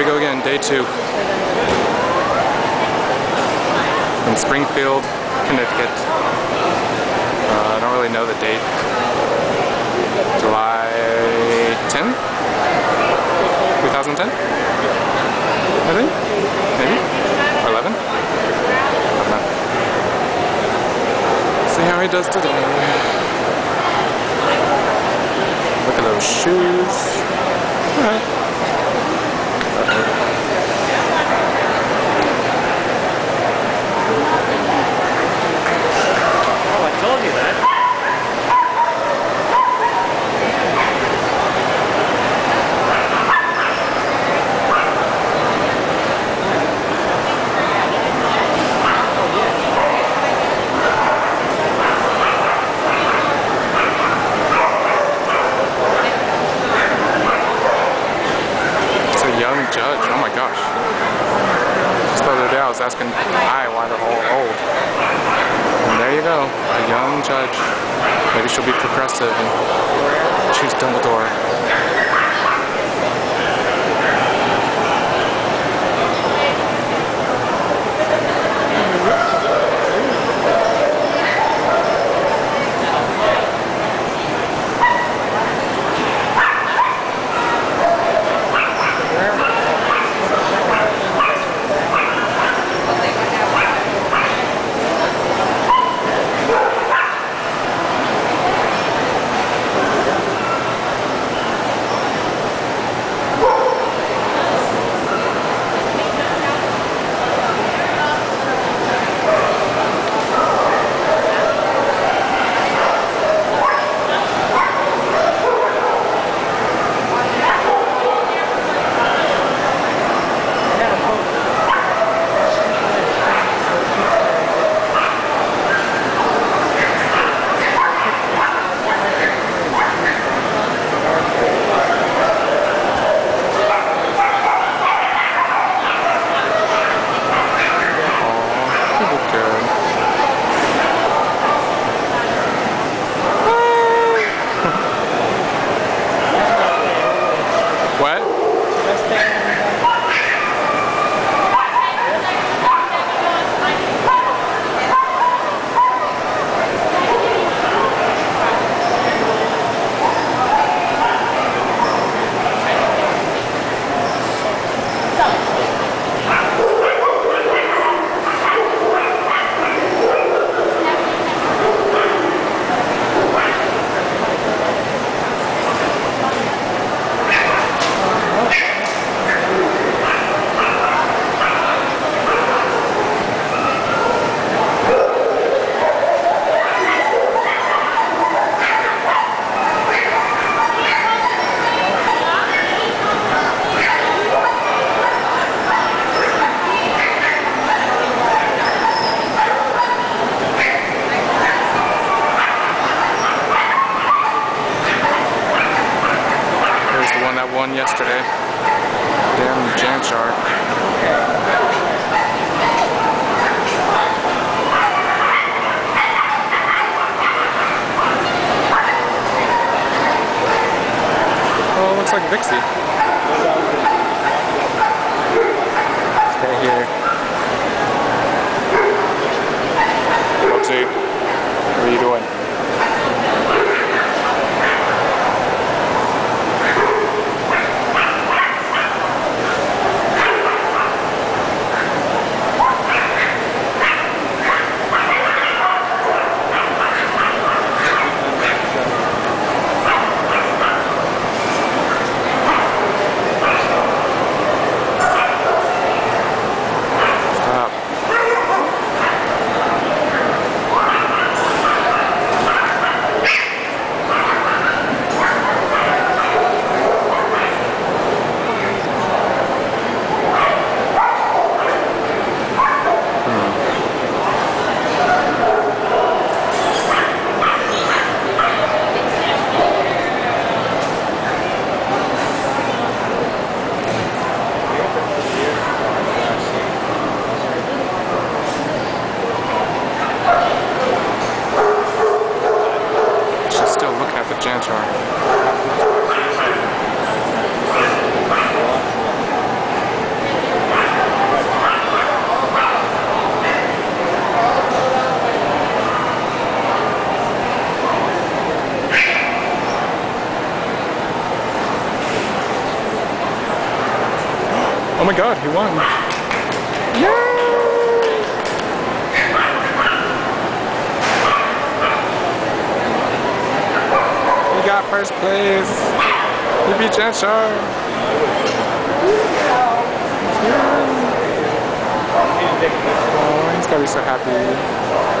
we go again, day two. In Springfield, Connecticut. Uh, I don't really know the date. July 10? 2010? I think? Maybe? Or 11? I don't know. See how he does today. Look at those shoes. Alright. Oh, I told you that. It's a young judge. Oh my gosh. Was asking I why they're all old. And there you go. A young judge. Maybe she'll be progressive and choose Dumbledore. Won yesterday. Damn Jan Shar. Oh, looks like Vixie. Stay here. What Oh my god, he won. Yay! He got first place. He beat Jan Shar. Oh, he's gotta be so happy.